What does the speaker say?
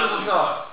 それとき。